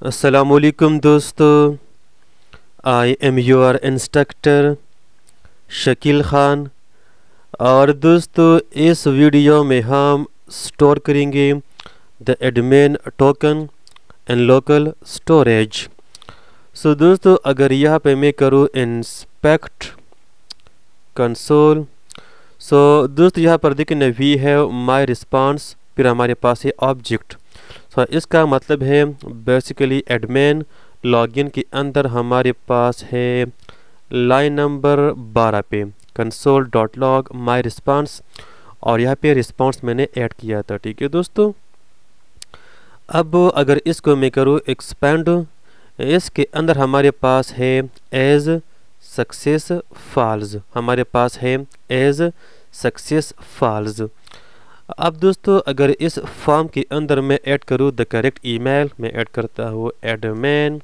असलकुम दोस्तों। I am your instructor Shakeel Khan और दोस्तों, इस वीडियो में हम स्टोर करेंगे the admin token and local storage so दोस्तों, अगर यहाँ पे मैं करूँ इंस्पेक्ट कंसोल सो दोस्तों, यहाँ पर देखने वी हैव माय रिस्पांस फिर हमारे पास है ऑब्जेक्ट सो इसका मतलब है बेसिकली एडमिन लॉगिन के अंदर हमारे पास है लाइन नंबर 12 पे console dot log my response और यहाँ पे रिस्पॉन्स मैंने ऐड किया था, ठीक है दोस्तों? अब अगर इसको मैं करूँ एक्सपेंड इसके अंदर हमारे पास है एज सक्सेस फॉल्स हमारे पास है एज सक्सेस फॉल्स अब दोस्तों, अगर इस फॉर्म के अंदर मैं ऐड करूँ द करेक्ट ईमेल, मैं ऐड करता हूँ एडमैन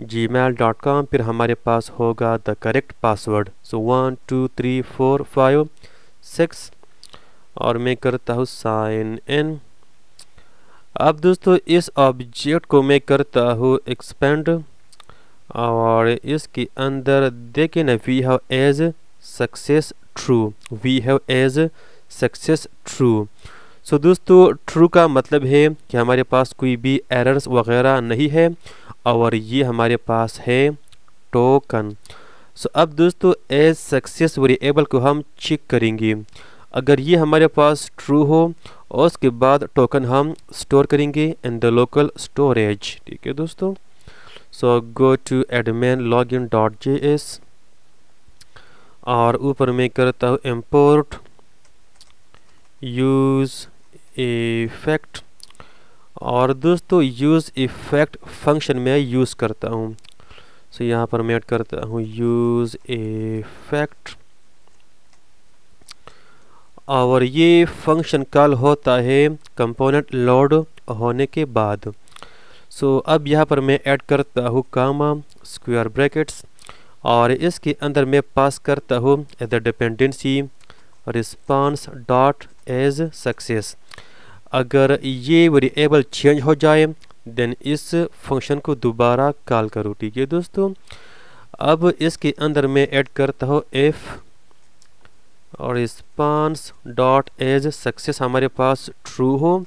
जी मेल डॉट कॉम, फिर हमारे पास होगा the correct password. So one two three four five six और मैं करता हूँ साइन इन अब दोस्तों, इस ऑब्जेक्ट को मैं करता हूँ एक्सपेंड और इसके अंदर देखें ना we have as success true we have as success true so दोस्तों ट्रू का मतलब है कि हमारे पास कोई भी एरर्स वगैरह नहीं है और ये हमारे पास है टोकन सो अब दोस्तों एज सक्सेस वेरिएबल को हम चेक करेंगे। अगर ये हमारे पास ट्रू हो और उसके बाद टोकन हम स्टोर करेंगे इन द लोकल स्टोरेज ठीक है दोस्तों? So go to admin login dot J S और ऊपर मैं करता हूँ इम्पोर्ट यूज़ इफ़ेक्ट और दोस्तों यूज़ इफ़ेक्ट फ़ंक्शन में यूज़ करता हूँ। सो so, यहाँ पर मैं ऐड करता हूँ यूज़ इफ़ेक्ट और ये फ़ंक्शन कॉल होता है कंपोनेंट लोड होने के बाद। सो so, अब यहाँ पर मैं ऐड करता हूँ कामा स्क्वायर ब्रैकेट्स और इसके अंदर मैं पास करता हूँ the dependency response dot as success अगर ये वेरिएबल चेंज हो जाए देन इस फ़ंक्शन को दोबारा कॉल करो, ठीक है दोस्तों? अब इसके अंदर मैं ऐड करता हूँ एफ़ और रिस्पांस डॉट एज सक्सेस हमारे पास ट्रू हो,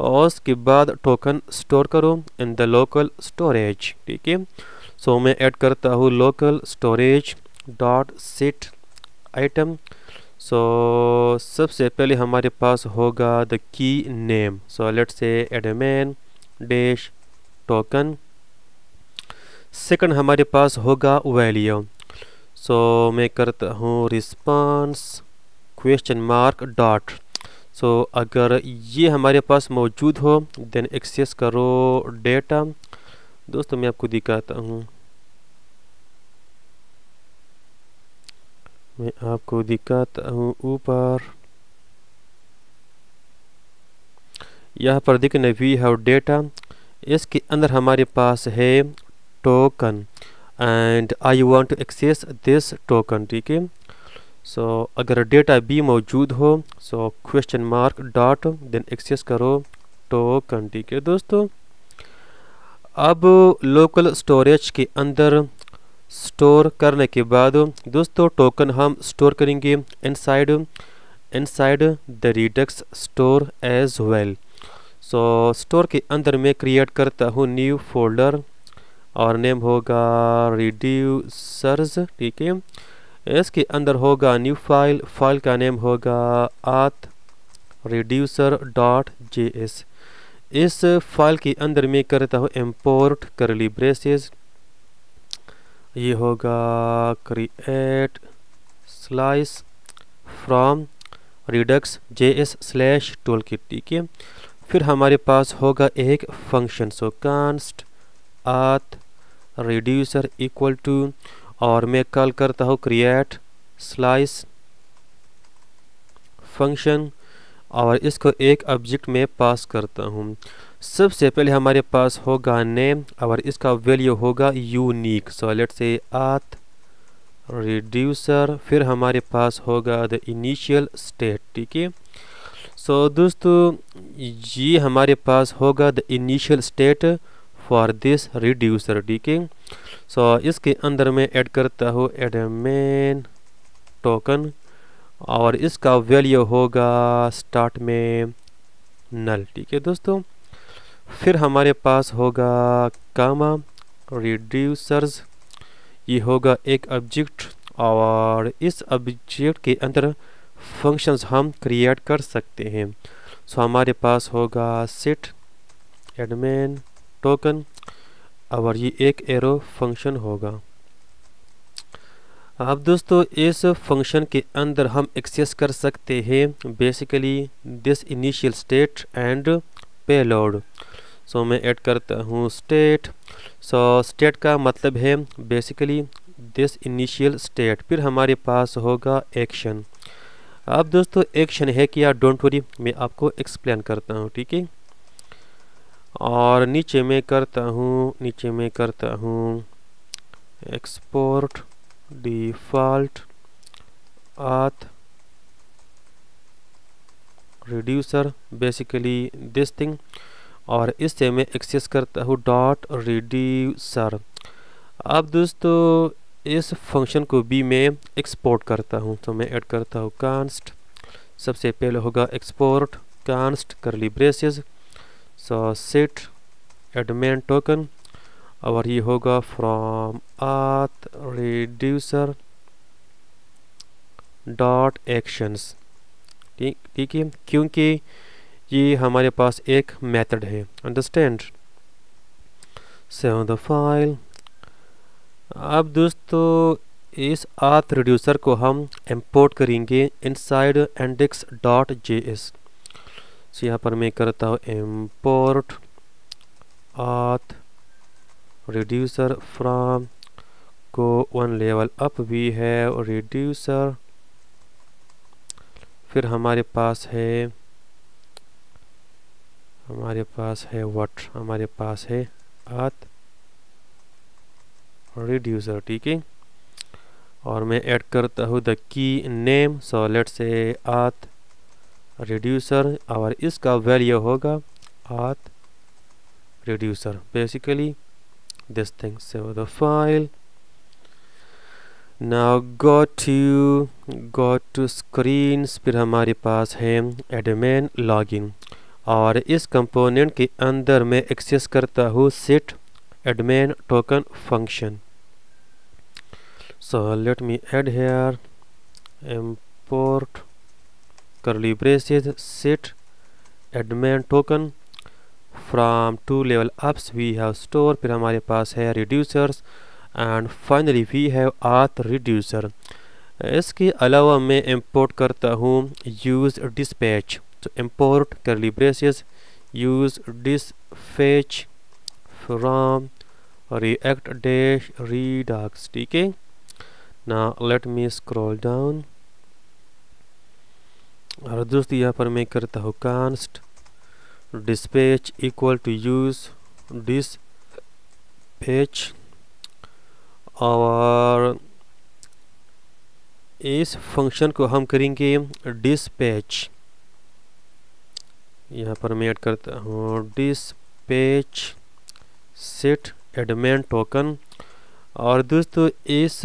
और उसके बाद टोकन स्टोर करो इन द लोकल स्टोरेज ठीक है? सो मैं ऐड करता हूँ local storage dot set item so so, सबसे पहले हमारे पास होगा the key name so let say admin dash token second हमारे पास होगा वैल्यू सो so, मैं करता हूँ response question mark dot so अगर ये हमारे पास मौजूद हो देन एक्सेस करो डेटा दोस्तों मैं आपको दिखाता हूँ। मैं आपको दिखाता हूँ ऊपर। यहाँ पर देखने वी हैव डेटा इसके अंदर हमारे पास है token and I want to access this token ठीक है? सो अगर डेटा भी मौजूद हो so question mark dot then access करो टोकन ठीक है दोस्तों? अब लोकल स्टोरेज के अंदर स्टोर करने के बाद दोस्तों टोकन हम स्टोर करेंगे inside inside the Redux store as well so store के अंदर मैं क्रिएट करता हूँ न्यू फोल्डर और नेम होगा रिड्यूसर्स ठीक है? इसके अंदर होगा न्यू फ़ाइल फ़ाइल का नेम होगा auth reducer dot J S इस फ़ाइल के अंदर मैं करता हूँ इम्पोर्ट करली ब्रेसेस ये होगा create slice from Redux J S slash toolkit ठीक है? फिर हमारे पास होगा एक function so const auth reducer equal to और मैं कॉल करता हूँ क्रिएट स्लाइस फ़ंक्शन और इसको एक ऑब्जेक्ट में पास करता हूँ। सबसे पहले हमारे पास होगा नेम और इसका वैल्यू होगा यूनिक सो लेट से आत रिड्यूसर फिर हमारे पास होगा द इनिशियल स्टेट ठीक है? सो दोस्तों, ये हमारे पास होगा the initial state for this reducer ठीक है? सो इसके अंदर मैं ऐड करता हूँ एडमेन टोकन और इसका वैल्यू होगा स्टार्ट में नल ठीक है दोस्तों? फिर हमारे पास होगा कामा रिड्यूसर्स ये होगा एक ऑब्जेक्ट और इस ऑब्जेक्ट के अंदर फ़ंक्शंस हम क्रिएट कर सकते हैं। सो हमारे पास होगा सेट एडमिन टोकन और ये एक एरो फ़ंक्शन होगा। अब दोस्तों, इस फ़ंक्शन के अंदर हम एक्सेस कर सकते हैं basically this initial state and payload so मैं ऐड करता हूँ स्टेट सो स्टेट का मतलब है बेसिकली दिस इनिशियल स्टेट फिर हमारे पास होगा एक्शन अब दोस्तों एक्शन है क्या? डोंट वरी मैं आपको एक्सप्लेन करता हूँ, ठीक है? और नीचे में करता हूँ, नीचे में करता हूँ export default auth reducer basically this thing और इससे मैं एक्सेस करता हूँ डॉट रिड्यूसर अब दोस्तों, इस फ़ंक्शन को भी मैं एक्सपोर्ट करता हूँ। तो मैं ऐड करता हूँ कांस्ट सबसे पहले होगा export const curly braces so set admin token और ये होगा फ्रॉम आथ रिड्यूसर डॉट एक्शंस ठीक ठीक है? क्योंकि ये हमारे पास एक मेथड है। अंडरस्टैंड सेव द फ़ाइल अब दोस्तों, इस आथ रिड्यूसर को हम इंपोर्ट करेंगे inside index dot J S so यहाँ पर मैं करता हूँ इम्पोर्ट आथ रिड्यूसर फ्रॉम को वन लेवल अप भी है रिड्यूसर फिर हमारे पास है हमारे पास है वट हमारे पास है आत रिड्यूसर ठीक है? और मैं ऐड करता हूँ the key name so let से आत रिड्यूसर और इसका वैल्यू होगा auth reducer basically this thing save the file now go to go to screen फिर हमारे पास है एडमेन लॉगिन और इस कंपोनेंट के अंदर मैं एक्सेस करता हूँ set admin token function so let me add here import curly braces set admin token from two level ups we have store फिर हमारे पास है reducers and finally we have auth reducer इसके अलावा मैं इम्पोर्ट करता हूँ यूज़ डिस्पैच तो import curly braces use dispatch from React dash Redux ठीक है ना लेट मी स्क्रॉल डाउन और दुरुस्त यहाँ पर मैं करता हूँ const dispatch equal to use dispatch और इस फ़ंक्शन को हम करेंगे डिस्पैच यहाँ पर मैं ऐड करता हूँ। डिस्पैच सेट एडमेन टोकन और दोस्तों, इस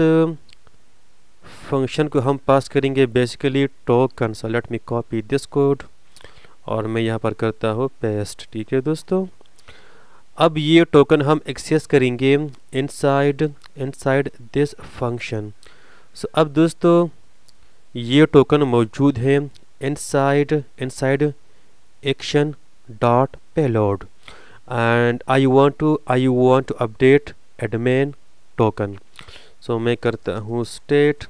फ़ंक्शन को हम पास करेंगे basically token so let me copy this code और मैं यहाँ पर करता हूँ पेस्ट ठीक है दोस्तों? अब ये टोकन हम एक्सेस करेंगे inside inside this function so अब दोस्तों, ये टोकन मौजूद है inside inside action dot payload and I want to I want to update admin token so मैं करता हूँ state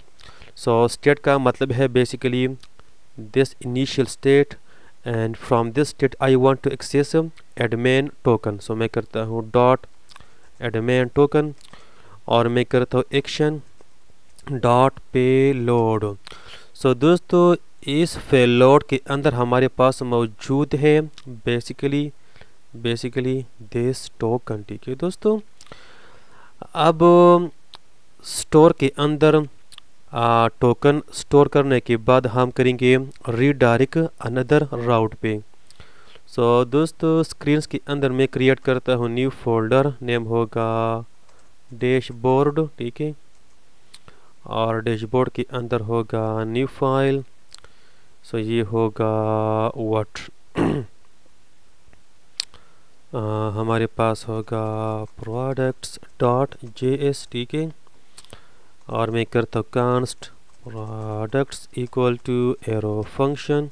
so state का मतलब है basically this initial state and from this state I want to access admin token so मैं करता हूँ dot admin token और मैं करता हूँ action dot payload so दोस्तों इस फेलोड के अंदर हमारे पास मौजूद है बेसिकली बेसिकली दिस टोकन ठीक है दोस्तों अब स्टोर के अंदर आ, टोकन स्टोर करने के बाद हम करेंगे रीडायरेक्ट अनदर राउट पे। सो so, दोस्तों स्क्रीन के अंदर मैं क्रिएट करता हूँ न्यू फोल्डर नेम होगा डैशबोर्ड ठीक है? और डैशबोर्ड के अंदर होगा न्यू फ़ाइल सो ये होगा वट हमारे पास होगा प्रोडक्ट्स डॉट जे एस ठीक है और मैं करता हूँ const products equal to arrow function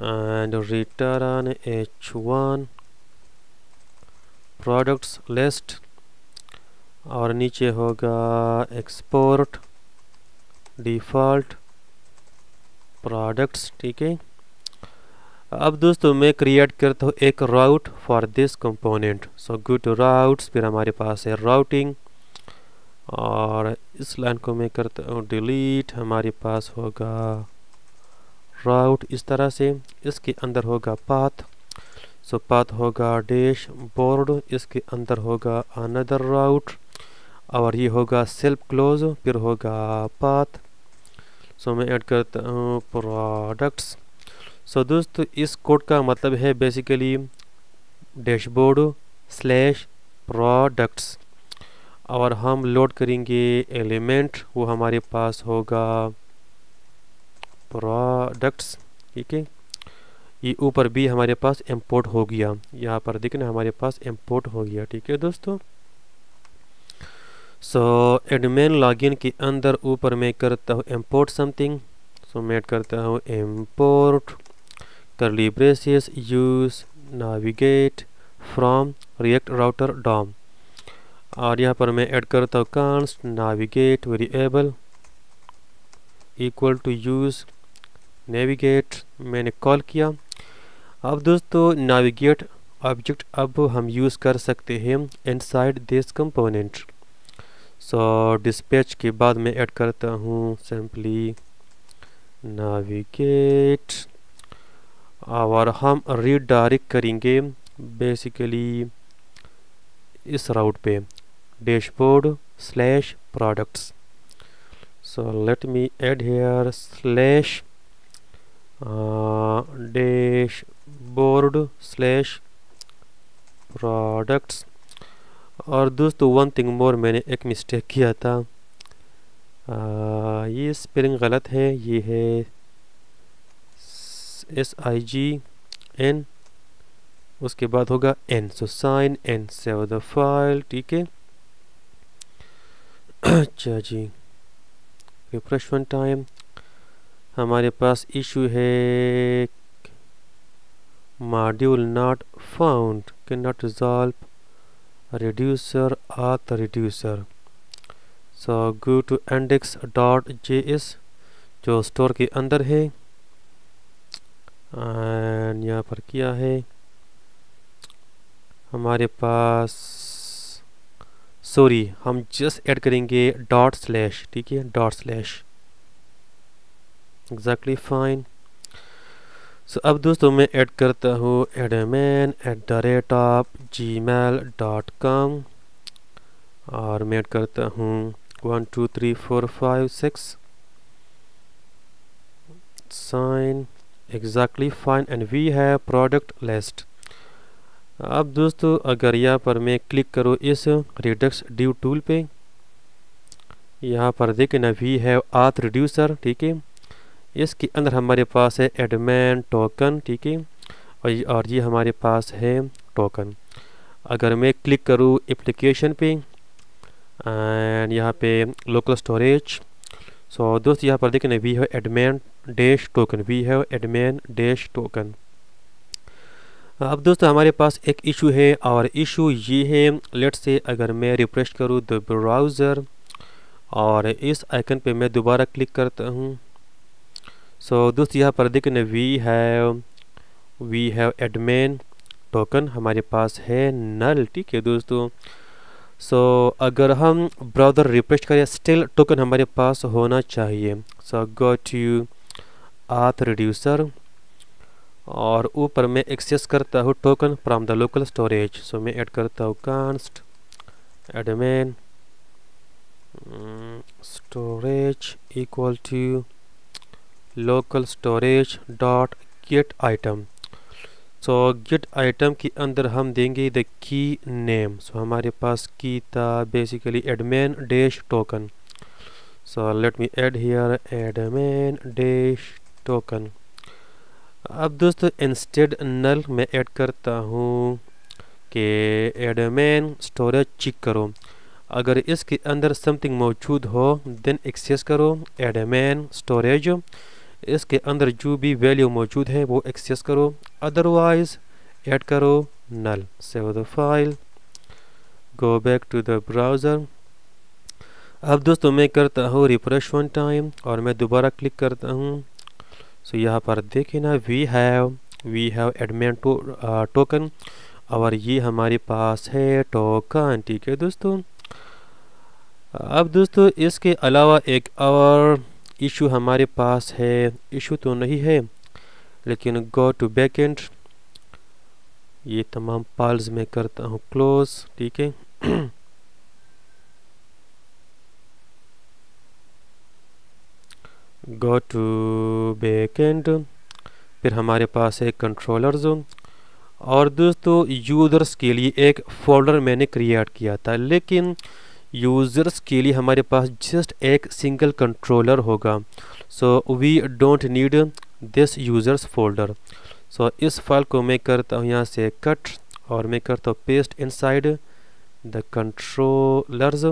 and return H one products list और नीचे होगा एक्सपोर्ट डिफ़ॉल्ट प्रोडक्ट्स ठीक है? अब दोस्तों मैं क्रिएट करता हूँ एक route for this component so go to routes फिर हमारे पास है राउटिंग और इस लाइन को मैं करता हूँ डिलीट हमारे पास होगा राउट इस तरह से, इसके अंदर होगा पाथ सो पाथ होगा डैश बोर्ड इसके अंदर होगा अनदर राउट और ये होगा सेल्फ क्लोज फिर होगा पाथ सो मैं ऐड करता हूँ प्रोडक्ट्स सो दोस्तों, इस कोड का मतलब है बेसिकली डैशबोर्ड स्लैश प्रोडक्ट्स और हम लोड करेंगे एलिमेंट वो हमारे पास होगा प्रोडक्ट्स ठीक है? ये ऊपर भी हमारे पास इंपोर्ट हो गया। यहाँ पर देखना हमारे पास इंपोर्ट हो गया, ठीक है दोस्तों? सो एडमिन लॉगिन के अंदर ऊपर मैं करता हूँ इंपोर्ट समथिंग सो मैं करता हूँ import curly braces use navigate from React router DOM और यहाँ पर मैं ऐड करता हूँ const navigate variable equal to use navigate मैंने कॉल किया। अब दोस्तों नाविगेट ऑब्जेक्ट अब हम यूज़ कर सकते हैं inside this component so dispatch के बाद मैं ऐड करता हूँ सिंपली नाविगेट और हम रीड डायरेक्ट करेंगे बेसिकली इस राउट पे dashboard slash products so, let me add here slash dashboard slash products और दोस्तों वन थिंग मोर मैंने एक मिस्टेक किया था। आ, ये स्पेलिंग गलत है ये है एस आई जी एन उसके बाद होगा in so sign in save the file ठीक है? अच्छा जी रिफ्रेश वन टाइम हमारे पास इशू है module not found can not resolve reducer auth reducer. So, go to index.js जो स्टोर के अंदर है। एंड यहाँ पर क्या है। हमारे पास सॉरी हम जस्ट ऐड करेंगे डॉट स्लैश ठीक है? Dot slash exactly fine so अब दोस्तों मैं ऐड करता हूँ admin at the rate of Gmail dot com और मैं ऐड करता हूँ one two three four five six sign exactly fine and we have product list अब दोस्तों अगर यहाँ पर मैं क्लिक करूँ इस रिडक्स ड्यू टूल पे, यहाँ पर देखना वी हैव आथ रिड्यूसर ठीक है? इसके अंदर हमारे पास है एडमैन टोकन, ठीक है? और ये हमारे पास है टोकन। अगर मैं क्लिक करूँ एप्लीकेशन पे, एंड यहाँ पे लोकल स्टोरेज। सो दोस्त, यहाँ पर देखना वी है एडमैन डैश टोकन, वी है एडमैन डैश टोकन। अब दोस्तों, हमारे पास एक इशू है, और इशू ये है लेट से अगर मैं रिफ्रेश करूँ द ब्राउज़र, और इस आइकन पे मैं दोबारा क्लिक करता हूँ। सो so, दोस्त यहाँ पर देखें we have we have admin token हमारे पास है नल ठीक है दोस्तों? सो so, अगर हम ब्राउज़र रिफ्रेश करें स्टिल टोकन हमारे पास होना चाहिए। सो गो टू आथ रिड्यूसर और ऊपर मैं एक्सेस करता हूँ token from the local storage so मैं ऐड करता हूँ const admin storage equal to local storage dot get item so get item के अंदर हम देंगे द की नेम सो हमारे पास की था basically admin dash token so let me add here admin dash token अब दोस्तों इंस्टेड नल मैं ऐड करता हूँ कि एडमेन स्टोरेज चेक करो। अगर इसके अंदर समथिंग मौजूद हो देन एक्सेस करो एडमेन स्टोरेज इसके अंदर जो भी वैल्यू मौजूद है वो एक्सेस करो। अदरवाइज़ ऐड करो null save the file go back to the browser अब दोस्तों मैं करता हूँ रिफ्रेश वन टाइम और मैं दोबारा क्लिक करता हूँ। सो so, यहाँ पर देखें ना we have we have admin token और ये हमारे पास है टोकन ठीक है दोस्तों? अब दोस्तों इसके अलावा एक और इशू हमारे पास है इशू तो नहीं है, लेकिन गो टू बैकेंड ये तमाम पाल्स में करता हूँ क्लोज ठीक है? गो टू बैकेंड फिर हमारे पास है कंट्रोलर जोन और दोस्तों यूज़र्स के लिए एक फोल्डर मैंने क्रिएट किया था, लेकिन यूज़र्स के लिए हमारे पास जस्ट एक सिंगल कंट्रोलर होगा। So we don't need this users folder so इस फ़ाइल को मैं करता हूँ यहाँ से कट और मैं करता हूँ पेस्ट इनसाइड द कंट्रोलर्स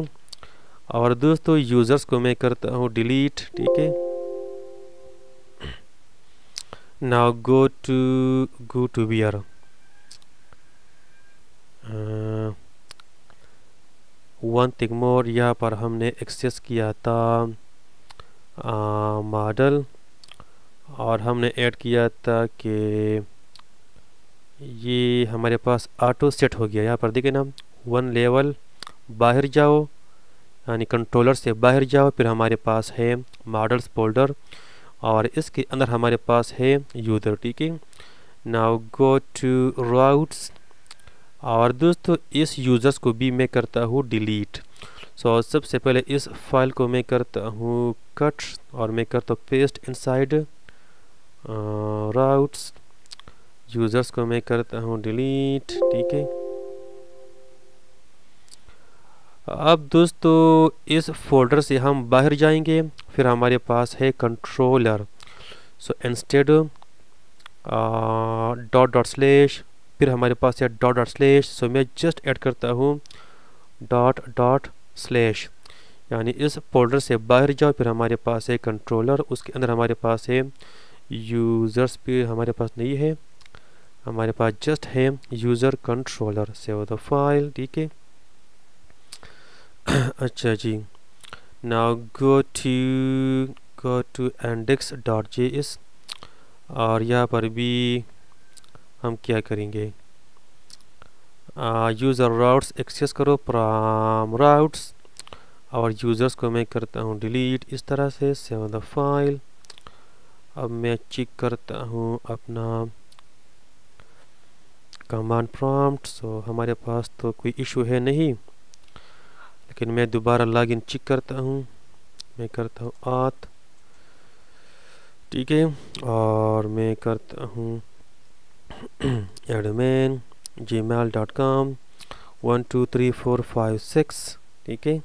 और दोस्तों यूज़र्स को मैं करता हूँ डिलीट ठीक है? Now go to go to beer one thing more यहाँ पर हमने एक्सेस किया था मॉडल, और हमने ऐड किया था कि ये हमारे पास ऑटो सेट हो गया। यहाँ पर देखिए ना, वन लेवल, बाहर जाओ, यानी कंट्रोलर से बाहर जाओ, फिर हमारे पास है मॉडल्स फोल्डर, और इसके अंदर हमारे पास है यूज़र, ठीक है? नाउ गो टू राउट्स और दोस्तों इस यूज़र्स को भी मैं करता हूँ डिलीट सो so, सबसे पहले इस फ़ाइल को मैं करता हूँ कट और मैं करता हूँ पेस्ट इनसाइड राउट्स यूज़र्स को मैं करता हूँ डिलीट ठीक है? अब दोस्तों इस फोल्डर से हम बाहर जाएँगे फिर हमारे पास है controller so instead dot dot slash फिर हमारे पास है डॉट डॉट स्लेश सो मैं जस्ट ऐड करता हूँ डॉट डॉट स्लेश। यानी इस फोल्डर से बाहर जाओ, फिर हमारे पास है कंट्रोलर उसके अंदर हमारे पास है यूज़र्स भी हमारे पास नहीं है, हमारे पास जस्ट है user controller save the file ठीक है? अच्छा जी now go to go to index dot J S और यहाँ पर भी हम क्या करेंगे? यूज़र राउट्स एक्सेस करो प्राम राउट्स और यूज़र्स को मैं करता हूँ डिलीट इस तरह से सेव द फ़ाइल अब मैं चेक करता हूँ अपना कमांड प्रॉम्प्ट सो हमारे पास तो कोई इशू है नहीं, लेकिन मैं दोबारा लॉगिन चेक करता हूँ। मैं करता हूँ आत ठीक है? और मैं करता हूँ admin com one two three four five six ठीक है?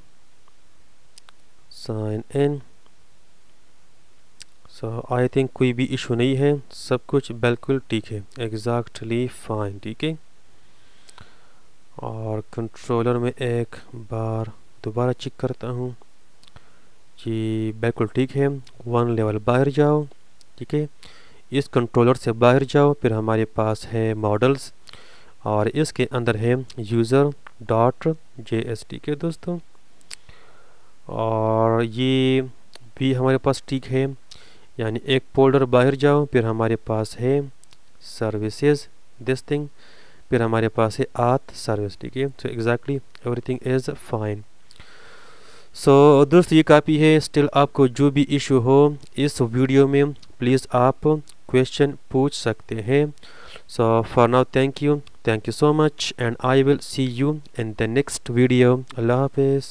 Sign in so I think कोई भी इशू नहीं है। सब कुछ बिल्कुल ठीक है। एग्जैक्टली फाइन ठीक है? और कंट्रोलर में एक बार दोबारा चेक करता हूँ। जी, बिल्कुल ठीक है। वन लेवल बाहर जाओ, ठीक है? इस कंट्रोलर से बाहर जाओ, फिर हमारे पास है मॉडल्स और इसके अंदर है यूज़र डॉट जे एस टी के दोस्तों। और ये भी हमारे पास ठीक है। यानी एक फोल्डर बाहर जाओ, फिर हमारे पास है सर्विसेज़ दिस थिंग फिर हमारे पास है आत सर्विस ठीक है? So exactly everything is fine so दोस्त, ये काफ़ी है। स्टिल आपको जो भी इशू हो, इस वीडियो में प्लीज़ आप क्वेश्चन पूछ सकते हैं। So for now thank you thank you so much and I will see you in the next video अल्लाह हाफिज़